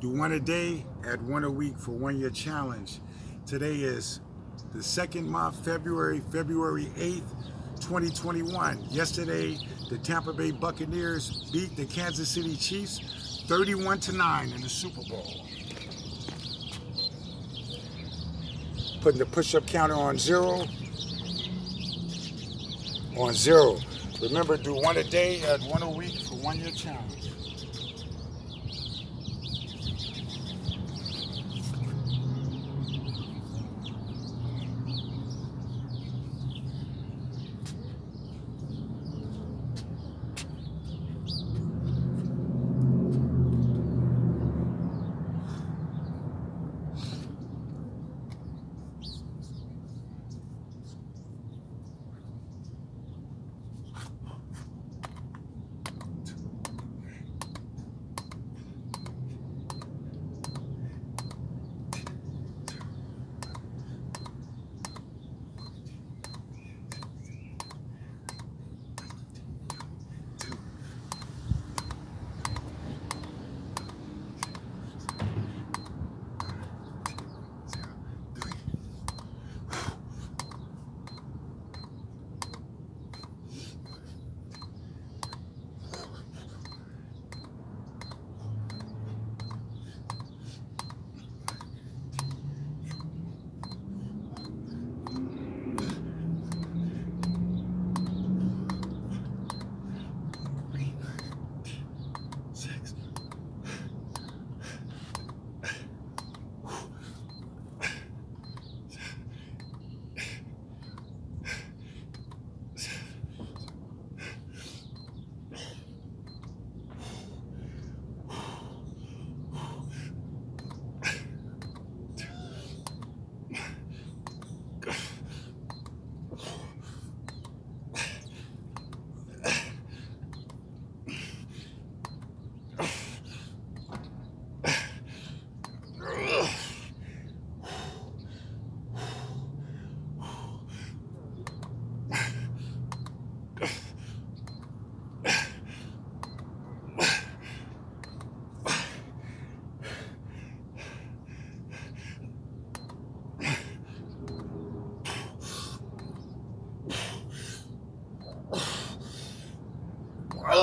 Do one a day, add one a week for one year challenge. Today is the second month, February, February 8th, 2021. Yesterday, the Tampa Bay Buccaneers beat the Kansas City Chiefs 31 to 9 in the Super Bowl. Putting the push-up counter on zero. On zero. Remember, do one a day, add one a week for one year challenge.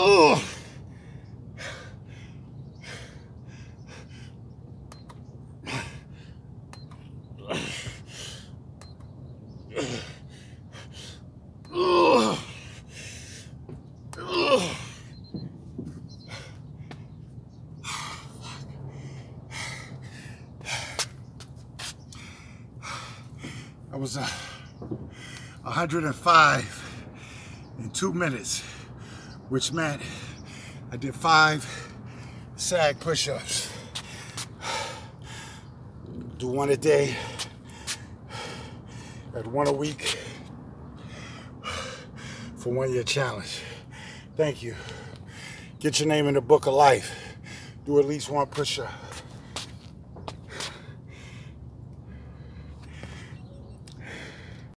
Oh. I was uh, 105 in two minutes which meant I did five sag push-ups. Do one a day, at one a week for one year challenge. Thank you. Get your name in the book of life. Do at least one push-up.